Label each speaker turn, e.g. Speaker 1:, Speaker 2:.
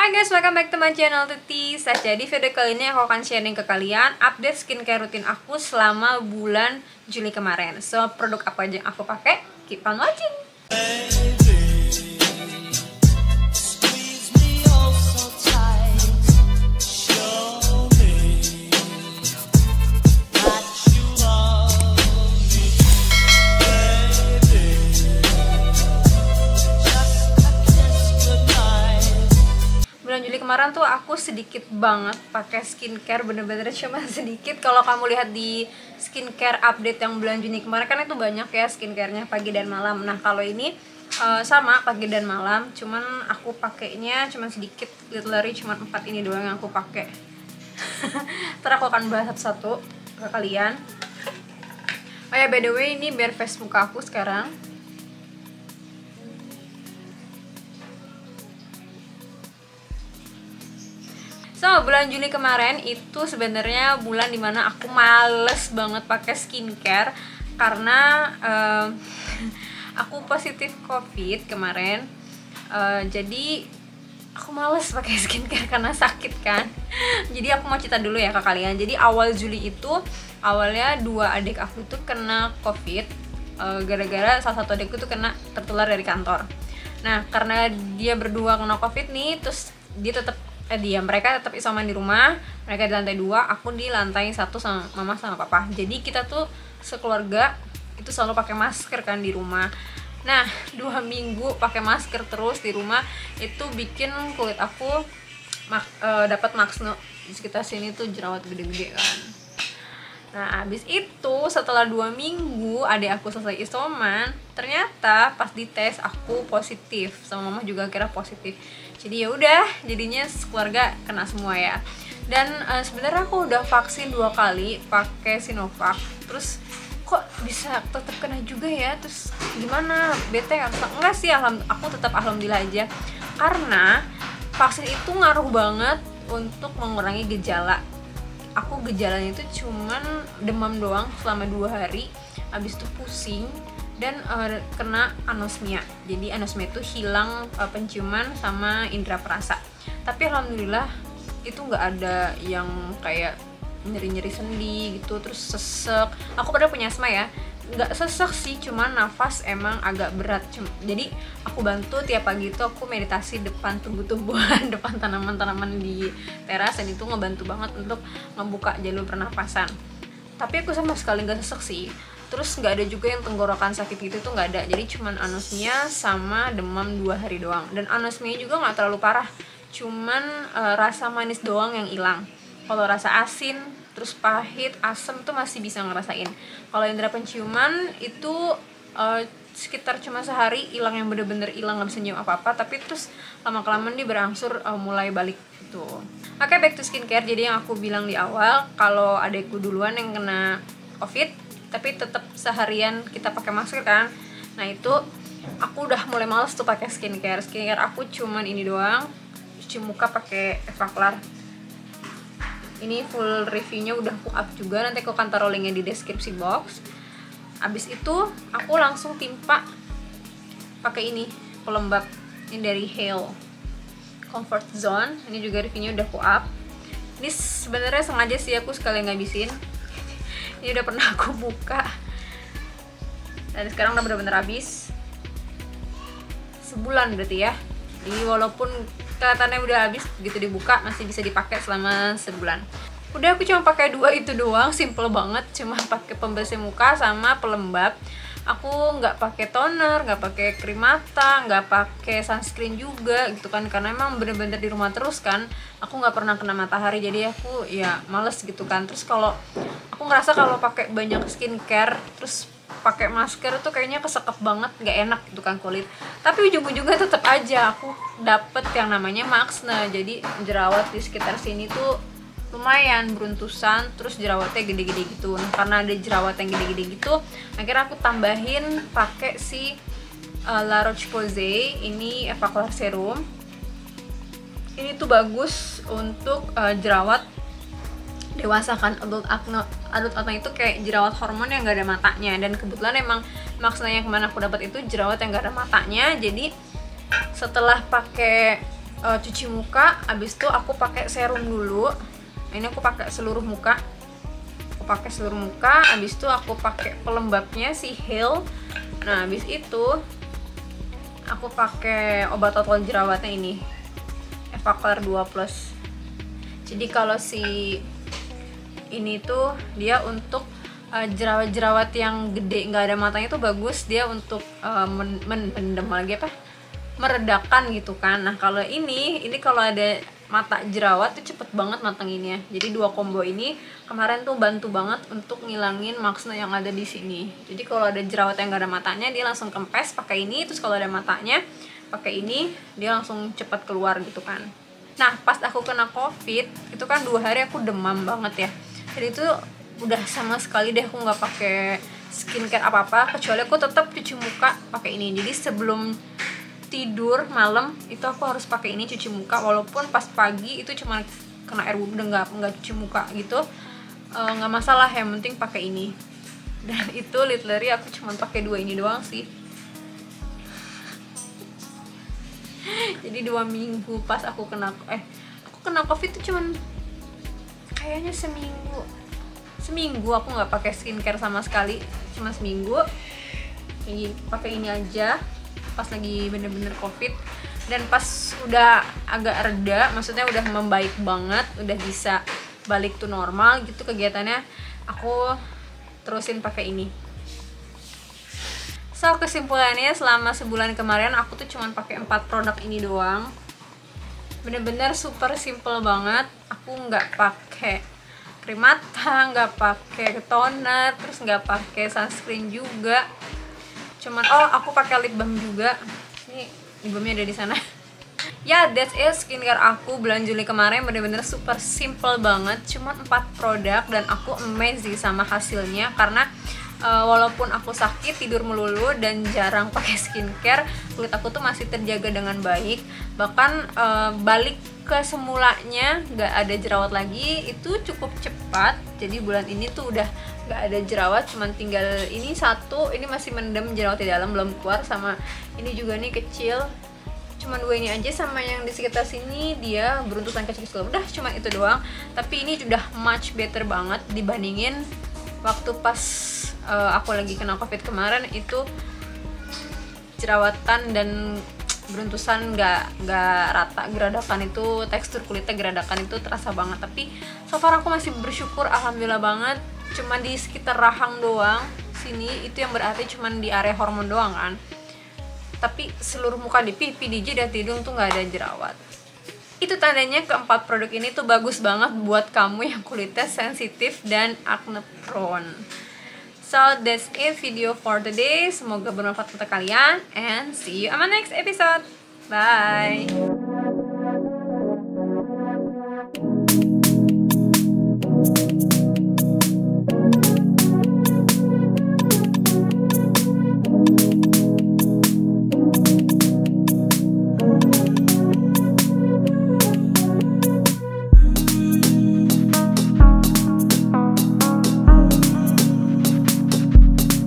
Speaker 1: Hai guys, welcome back to my channel Tuti. Saja di video kali ini aku akan sharing ke kalian update skincare rutin aku selama bulan Juli kemarin. So, produk apa aja yang aku pakai? Keep on watching sedikit banget pakai skincare bener-bener cuma sedikit. Kalau kamu lihat di skincare update yang bulan Juni kemarin kan itu banyak ya skincarenya pagi dan malam. Nah kalau ini eh, sama pagi dan malam. Cuman aku pakainya cuma sedikit literally cuma empat ini doang yang aku pakai. Ntar aku akan bahas satu-satu ke kalian. Oh ya by the way ini biar face muka aku sekarang So, bulan Juli kemarin itu sebenarnya bulan di mana aku males banget pakai skincare karena em, aku positif COVID kemarin. Eh, jadi aku males pakai skincare karena sakit kan. jadi aku mau cerita dulu ya ke kalian. Jadi awal Juli itu awalnya dua adik aku tuh kena COVID eh, gara-gara salah satu adikku tuh kena tertular dari kantor. Nah, karena dia berdua kena COVID nih, terus dia tetap eh dia mereka tetap isoman di rumah. Mereka di lantai dua aku di lantai satu sama mama sama papa. Jadi kita tuh sekeluarga itu selalu pakai masker kan di rumah. Nah dua minggu pakai masker terus di rumah itu bikin kulit aku mak eh, dapat maksno. Di sekitar sini tuh jerawat gede-gede kan Nah, abis itu setelah dua minggu adik aku selesai isoman, ternyata pas dites aku positif, sama mama juga kira positif. Jadi ya udah, jadinya keluarga kena semua ya. Dan eh, sebenarnya aku udah vaksin dua kali pakai Sinovac, terus kok bisa tetap kena juga ya? Terus gimana? Bete nggak? Enggak sih, alham aku tetap alhamdulillah aja. Karena vaksin itu ngaruh banget untuk mengurangi gejala aku gejalanya itu cuman demam doang selama dua hari. Habis itu pusing dan eh, kena anosmia. Jadi anosmia itu hilang eh, penciuman sama indera perasa. Tapi alhamdulillah itu nggak ada yang kayak nyeri-nyeri sendi gitu terus sesek. Aku pernah punya asma ya nggak sesek sih cuman nafas emang agak berat. Jadi aku bantu tiap pagi itu aku meditasi depan tumbuh-tumbuhan depan tanaman-tanaman di teras dan itu ngebantu banget untuk membuka jalur pernapasan tapi aku sama sekali nggak sesek sih. Terus nggak ada juga yang tenggorokan sakit gitu tuh nggak ada. Jadi cuman anosmia sama demam dua hari doang. Dan anosmia juga nggak terlalu parah. Cuman eh, rasa manis doang yang hilang. Kalau rasa asin terus pahit asam tuh masih bisa ngerasain. Kalau indera penciuman itu eh, sekitar cuma sehari hilang yang bener-bener hilang nggak bisa nyium apa-apa tapi terus lama kelamaan dia berangsur eh, mulai balik gitu. Oke back to skincare. Jadi yang aku bilang di awal kalau adekku duluan yang kena covid tapi tetap seharian kita pakai masker kan nah itu aku udah mulai males tuh pakai skincare. Skincare aku cuman ini doang cuci muka pakai Evaclar ini full reviewnya udah aku up juga. Nanti aku akan taruh linknya di deskripsi box. Abis itu aku langsung timpa pakai ini pelembab. Ini dari Hale Comfort Zone. Ini juga reviewnya udah aku up. Ini sebenarnya sengaja sih aku sekalian ngabisin. Ini udah pernah aku buka. Dan sekarang udah bener-bener habis. Sebulan berarti ya. Jadi walaupun kelihatannya udah habis begitu dibuka masih bisa dipakai selama sebulan. Udah aku cuma pakai dua itu doang simple banget. Cuma pakai pembersih muka sama pelembab. Aku nggak pakai toner nggak pakai krim mata nggak pakai sunscreen juga gitu kan. Karena emang bener-bener di rumah terus kan aku nggak pernah kena matahari. Jadi aku ya males gitu kan. Terus kalau aku ngerasa kalau pakai banyak skincare terus pakai masker tuh kayaknya kesekep banget nggak enak gitu kan kulit. Tapi ujung-ujungnya tetap aja aku dapet yang namanya maksna jadi jerawat di sekitar sini tuh lumayan beruntusan terus jerawatnya gede-gede gitu. Nah karena ada jerawat yang gede-gede gitu akhirnya aku tambahin pakai si uh, La Roche-Posay. Ini Evaclar Serum. Ini tuh bagus untuk uh, jerawat dewasa kan adult acne adult acne itu kayak jerawat hormon yang gak ada matanya. Dan kebetulan emang maksudnya yang ke mana aku dapat itu jerawat yang gak ada matanya. Jadi setelah pakai eh, cuci muka abis itu aku pakai serum dulu. Ini aku pakai seluruh muka. Aku pakai seluruh muka abis itu aku pakai pelembabnya si Heal nah abis itu aku pakai obat total jerawatnya ini. Evaclar 2 plus. Jadi kalau si ini tuh dia untuk uh, jerawat-jerawat yang gede nggak ada matanya tuh bagus dia untuk uh, men men- mendem lagi apa? Meredakan gitu kan. Nah kalau ini ini kalau ada mata jerawat tuh cepet banget matanginnya jadi dua combo ini kemarin tuh bantu banget untuk ngilangin maksna yang ada di sini. Jadi kalau ada jerawat yang gak ada matanya dia langsung kempes pakai ini. Terus kalau ada matanya pakai ini dia langsung cepat keluar gitu kan. Nah pas aku kena covid itu kan dua hari aku demam banget ya jadi itu udah sama sekali deh aku nggak pakai skincare apa apa kecuali aku tetap cuci muka pakai ini. Jadi sebelum tidur malam itu aku harus pakai ini cuci muka. Walaupun pas pagi itu cuma kena air wudhu nggak nggak cuci muka gitu Eh, nggak masalah yang penting pakai ini. Dan itu literally aku cuma pakai dua ini doang sih. Jadi dua minggu pas aku kena eh aku kena covid tuh cuman kayaknya seminggu. Seminggu aku nggak pakai skincare sama sekali. Cuma seminggu. Jadi pakai ini aja. Pas lagi bener-bener covid. Dan pas udah agak reda maksudnya udah membaik banget udah bisa balik tuh normal gitu kegiatannya aku terusin pakai ini. So kesimpulannya selama sebulan kemarin aku tuh cuman pakai empat produk ini doang bener-bener super simple banget. Aku nggak pakai krim mata nggak pakai toner terus nggak pakai sunscreen juga. Cuman oh aku pakai lip balm juga. Ini lip balmnya ada di sana. Ya that's it. Skincare aku bulan Juli kemarin bener-bener super simple banget. Cuman 4 produk dan aku amazing sama hasilnya. Karena uh, walaupun aku sakit tidur melulu dan jarang pakai skincare kulit aku tuh masih terjaga dengan baik. Bahkan uh, balik ke semulanya nggak ada jerawat lagi itu cukup cepat. Jadi bulan ini tuh udah nggak ada jerawat cuman tinggal ini satu ini masih mendem jerawat di dalam belum keluar sama ini juga nih kecil. Cuman dua ini aja sama yang di sekitar sini dia beruntusan kecil-kecil udah cuma itu doang. Tapi ini sudah much better banget dibandingin waktu pas uh, aku lagi kena covid kemarin itu jerawatan dan beruntusan nggak nggak rata geradakan itu tekstur kulitnya geradakan itu terasa banget. Tapi so far aku masih bersyukur alhamdulillah banget. Cuma di sekitar rahang doang sini itu yang berarti cuma di area hormon doang kan. Tapi seluruh muka di pipi di jidat di hidung tuh nggak ada jerawat. Itu tandanya keempat produk ini tuh bagus banget buat kamu yang kulitnya sensitif dan acne prone So that's it video for today. Semoga bermanfaat untuk kalian and see you on my next episode. Bye.